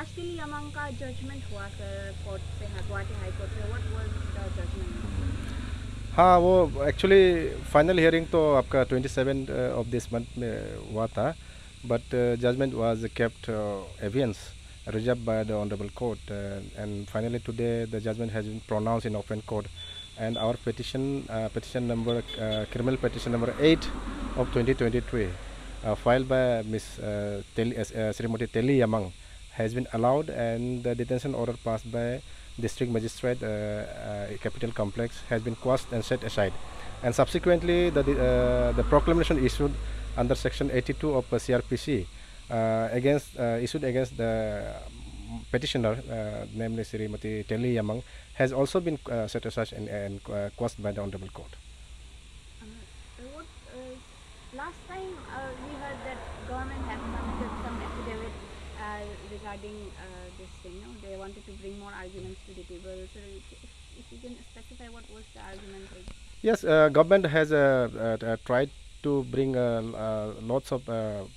actually yaman ka judgment hua sir court pe guwahati high court pe what was the judgment? हाँ वो actually final hearing तो आपका twenty seven of this month में हुआ था but judgement was kept abeyance reserve by the honourable court and finally today the judgement has been pronounce in open court and our petition petition number criminal petition number eight of twenty twenty three file by miss Shrimati Teli Yamang has been allowed and the detention order passed by district magistrate uh, uh, capital complex has been quashed and set aside. And subsequently the uh, the proclamation issued under section 82 of CRPC against issued against the petitioner uh, namely Srimati Teli Yamang has also been uh, set aside and, and uh, quashed by the honorable court. What uh, last time we heard that government has submitted some affidavit uh, regarding uh, this thing no they wanted to bring more arguments to the table so if, if you can specify what was the argument Yes, uh, government has uh, uh, uh, tried to bring lots of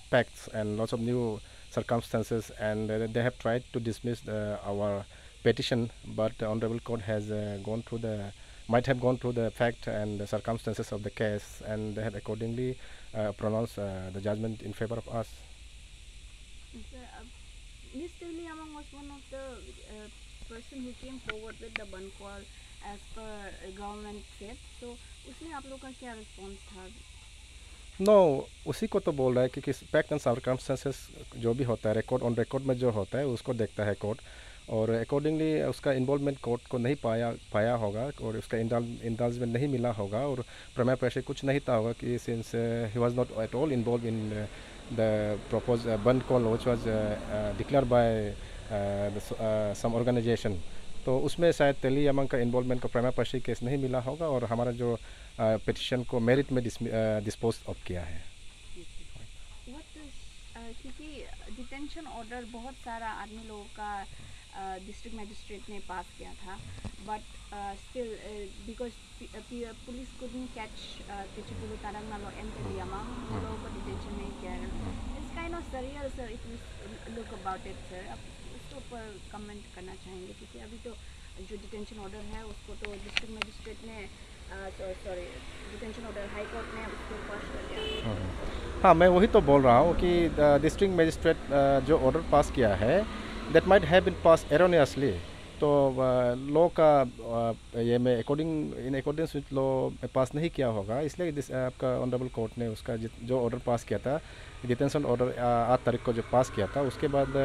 facts and lots of new circumstances, and they have tried to dismiss our petition. But the honorable court has gone through the might have gone through the fact and the circumstances of the case, and they have accordingly pronounced the judgment in favor of us. Sir, uh, Amang was one of the uh, person who came forward with the bun call as per government said. So उसमें आप लोग का क्या response था? No no, उसी को तो बोल रहा है कि फैक्ट एंड सर्कमस्टेंसेस जो भी होता है रिकॉर्ड ऑन रिकॉर्ड में जो होता है उसको देखता है कोर्ट और अकॉर्डिंगली उसका इन्वॉल्वमेंट कोर्ट को नहीं पाया पाया होगा और उसका इंडल्जमेंट नहीं मिला होगा और प्रमेय प्रेशर कुछ नहीं था होगा कि since he was not at all involve in the propose bandh call which was declare by some organisation तो उसमें शायद तेली यमंग का इन्वॉल्वमेंट का प्रेमा पर्शी केस नहीं मिला होगा और हमारा जो पिटिशन को मेरिट में डिस्पोज ऑफ़ किया है। Uh, क्योंकि डिटेंशन ऑर्डर बहुत सारा आदमी लोगों का डिस्ट्रिक्ट मजिस्ट्रेट ने पास किया था। But still because police couldn't catch Tichipulu Tarangnalo and Teliamang वो लोगों को डिटेंशन नहीं किया surreal sir if look about it sir आप उसके ऊपर कमेंट करना चाहेंगे, क्योंकि अभी तो जो डिटेंशन ऑर्डर है, उसको तो डिस्ट्रिक्ट मजिस्ट्रेट ने दिया। हाँ। मैं वही तो बोल रहा हूँ कि डिस्ट्रिक्ट मजिस्ट्रेट जो ऑर्डर पास किया है that might have been pass erroneously तो लॉ का ये में according in according with law pass नहीं किया होगा, इसलिए आपका ऑनरेबल कोर्ट ने उसका जो ऑर्डर पास किया था डिटेंशन ऑर्डर आठ तारीख को जो पास किया था, उसके बाद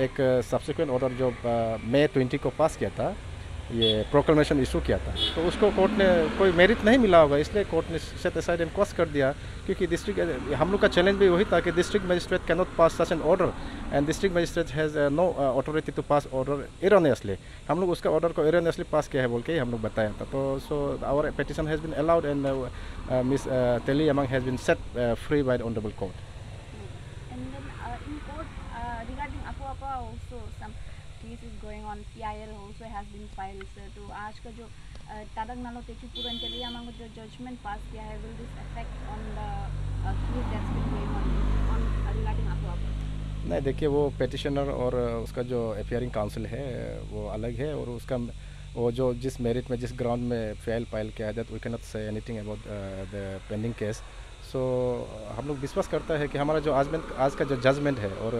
एक सब्सिक्वेंट ऑर्डर जो मई ट्वेंटी को पास किया था ये प्रोक्लेमेशन इशू किया था। तो उसको कोर्ट ने कोई मेरिट नहीं मिला होगा इसलिए कोर्ट ने सेट असाइड एंड कर दिया क्योंकि डिस्ट्रिक्ट हम लोग का चैलेंज भी वही था कि district magistrate can not pass such an order and district magistrate has no authority to pass order erroneously हम लोग उसका ऑर्डर को एरोनियसली पास किया है बोल के हम लोग बताया था। तो so our petition has been allowed and miss Teli Amang has been set free the honourable court And then uh, in court, uh, regarding Apo also some cases going on. PIL also has been filed. Sir, तो आज का जो तारक नालो तेचुपुर and Teliyamang जो judgment pass किया है, this affect on the uh, case that's been going on on uh, regarding नहीं देखिए वो पेटिशनर और उसका जो अफेयरिंग काउंसिल है वो अलग है और उसका वो जो जिस मेरिट में जिस ग्राउंड में फेल पाइल किया है that we can not say anything about the pending case so हम लोग विश्वास करता है कि हमारा जो आज आज का जो जजमेंट है और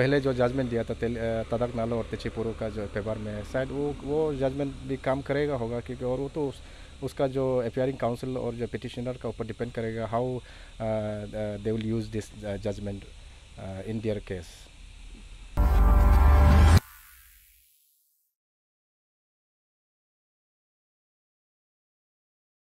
पहले जो जजमेंट दिया था तदक नालो और तेचीपुरु का जो पेपर में शायद वो वो जजमेंट भी काम करेगा होगा क्योंकि और वो तो उस, उसका जो अफेयरिंग काउंसिल और जो पिटिशनर का ऊपर डिपेंड करेगा how they will use this judgement in their case